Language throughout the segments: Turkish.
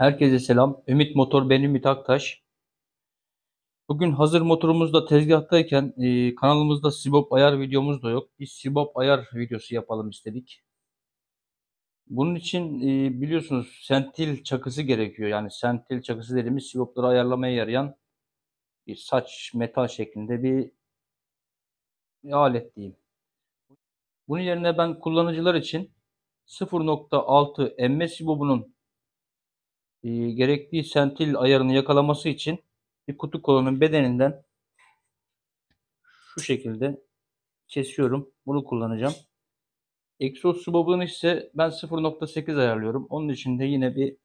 Herkese selam. Ümit Motor ben Ümit Aktaş. Bugün hazır motorumuz da tezgahtayken e, kanalımızda Sibop ayar videomuz da yok. Biz Sibop ayar videosu yapalım istedik. Bunun için e, biliyorsunuz sentil çakısı gerekiyor. Yani sentil çakısı dediğimiz Sibop'ları ayarlamaya yarayan bir saç metal şeklinde bir, bir alet diyeyim. Bunun yerine ben kullanıcılar için 0.6 emme Sibop'unun e, gerektiği sentil ayarını yakalaması için bir kutu kolunun bedeninden şu şekilde kesiyorum. Bunu kullanacağım. Egzoz subabını ise ben 0.8 ayarlıyorum. Onun için de yine bir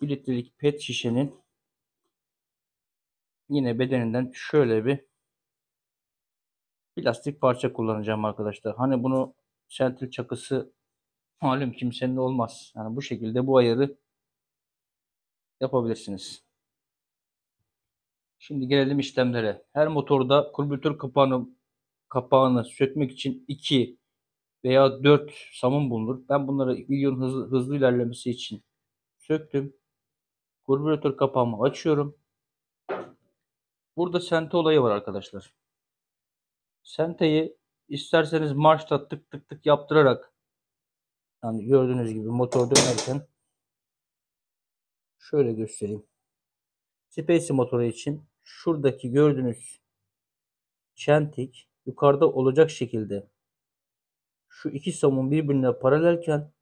1 litrelik pet şişenin yine bedeninden şöyle bir plastik parça kullanacağım arkadaşlar. Hani bunu sentil çakısı malum kimsenin olmaz. Yani bu şekilde bu ayarı yapabilirsiniz. Şimdi gelelim işlemlere. Her motorda kurbütür kapağını kapağını sökmek için 2 veya 4 samun bulunur. Ben bunları videonun hızlı, hızlı ilerlemesi için söktüm. Kurbüratör kapağımı açıyorum. Burada sente olayı var arkadaşlar. Senteyi isterseniz marşta tık tık tık yaptırarak yani gördüğünüz gibi motor dönerken şöyle göstereyim. Space motoru için şuradaki gördüğünüz çentik yukarıda olacak şekilde şu iki somun birbirine paralelken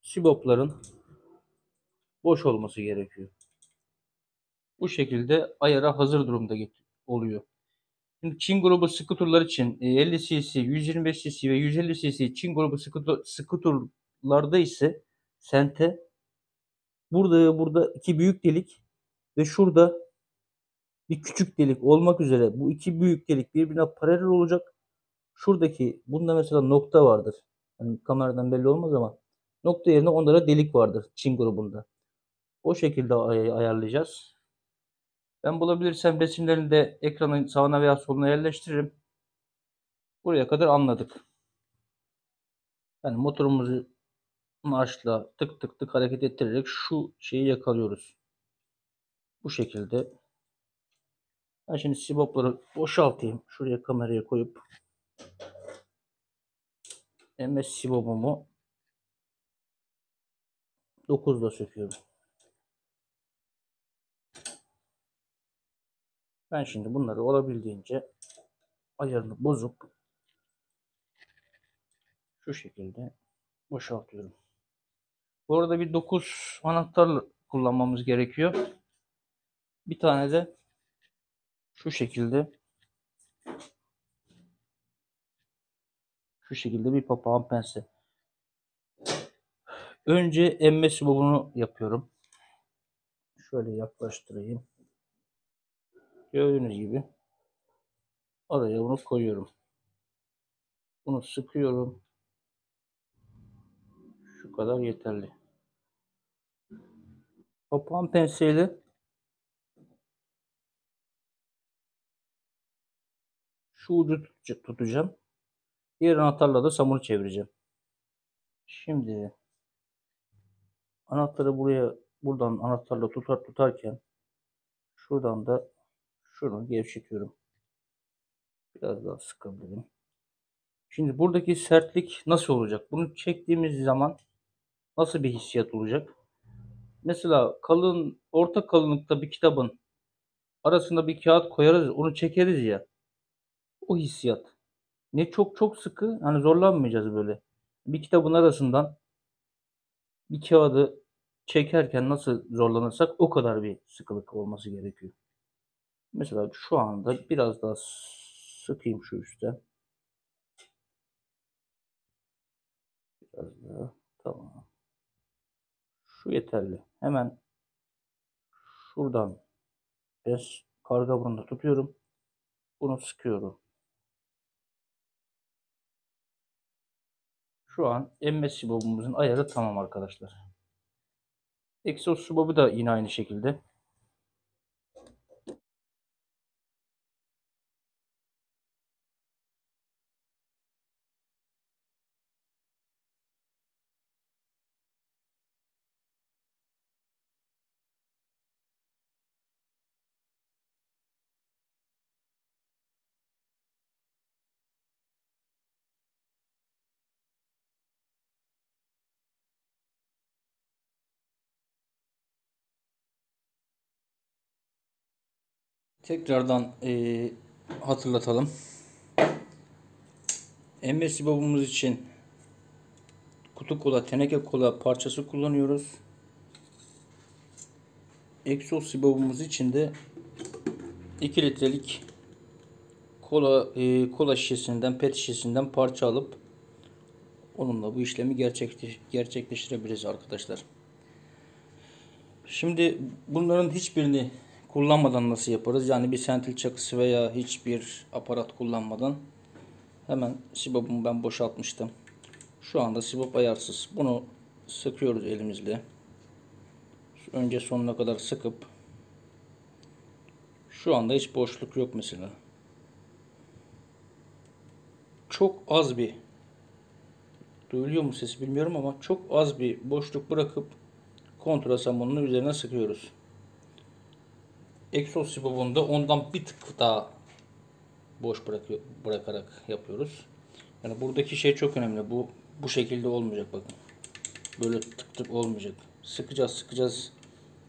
sibopların boş olması gerekiyor. Bu şekilde ayara hazır durumda oluyor. Şimdi Çin grubu skuturlar için 50 cc, 125 cc ve 150 cc Çin grubu skuturlarda ise sente burada burada iki büyük delik ve şurada bir küçük delik olmak üzere bu iki büyük delik birbirine paralel olacak. Şuradaki bunda mesela nokta vardır. Yani kameradan belli olmaz ama nokta yerine onlara delik vardır Çin grubunda. O şekilde ay- ayarlayacağız. Ben bulabilirsem resimlerini de ekranın sağına veya soluna yerleştiririm. Buraya kadar anladık. Yani motorumuzu marşla tık tık tık hareket ettirerek şu şeyi yakalıyoruz. Bu şekilde. Ben şimdi sibopları boşaltayım. Şuraya kamerayı koyup MS sibobumu 9'da söküyorum. Ben şimdi bunları olabildiğince ayarını bozup şu şekilde boşaltıyorum. Bu arada bir 9 anahtar kullanmamız gerekiyor. Bir tane de şu şekilde şu şekilde bir papağan pense. Önce emme subabını yapıyorum. Şöyle yaklaştırayım. Gördüğünüz gibi araya bunu koyuyorum. Bunu sıkıyorum. Kadar yeterli. Papağan penseyle şu ucu tutacağım. Diğer anahtarla da samuru çevireceğim. Şimdi anahtarı buraya buradan anahtarla tutar tutarken şuradan da şunu gevşetiyorum. Biraz daha sıkabilirim. Şimdi buradaki sertlik nasıl olacak? Bunu çektiğimiz zaman nasıl bir hissiyat olacak? Mesela kalın, orta kalınlıkta bir kitabın arasında bir kağıt koyarız, onu çekeriz ya. O hissiyat. Ne çok çok sıkı, hani zorlanmayacağız böyle. Bir kitabın arasından bir kağıdı çekerken nasıl zorlanırsak o kadar bir sıkılık olması gerekiyor. Mesela şu anda biraz daha sıkayım şu üstte. Biraz daha. Tamam. Şu yeterli. Hemen şuradan es karga burunda tutuyorum. Bunu sıkıyorum. Şu an emme sibobumuzun ayarı tamam arkadaşlar. Egzoz subabı da yine aynı şekilde. Tekrardan eee, hatırlatalım. Emme sibabımız için kutu kola, teneke kola parçası kullanıyoruz. Egzoz sibabımız için de 2 litrelik kola eee, kola şişesinden, pet şişesinden parça alıp onunla bu işlemi gerçekleş- gerçekleştirebiliriz arkadaşlar. Şimdi bunların hiçbirini kullanmadan nasıl yaparız? Yani bir sentil çakısı veya hiçbir aparat kullanmadan hemen sibabımı ben boşaltmıştım. Şu anda sibop ayarsız. Bunu sıkıyoruz elimizle. Önce sonuna kadar sıkıp şu anda hiç boşluk yok mesela. Çok az bir duyuluyor mu sesi bilmiyorum ama çok az bir boşluk bırakıp kontra samunun üzerine sıkıyoruz. Egzoz sibobunu da ondan bir tık daha boş bırakıyor, bırakarak yapıyoruz. Yani buradaki şey çok önemli. Bu bu şekilde olmayacak bakın. Böyle tık tık olmayacak. Sıkacağız sıkacağız.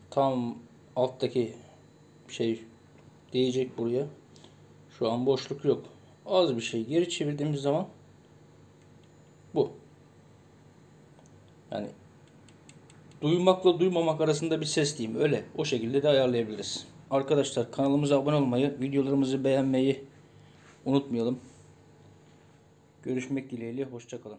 Tam alttaki şey değecek buraya. Şu an boşluk yok. Az bir şey geri çevirdiğimiz zaman bu. Yani duymakla duymamak arasında bir ses diyeyim. Öyle. O şekilde de ayarlayabiliriz. Arkadaşlar kanalımıza abone olmayı, videolarımızı beğenmeyi unutmayalım. Görüşmek dileğiyle. Hoşçakalın.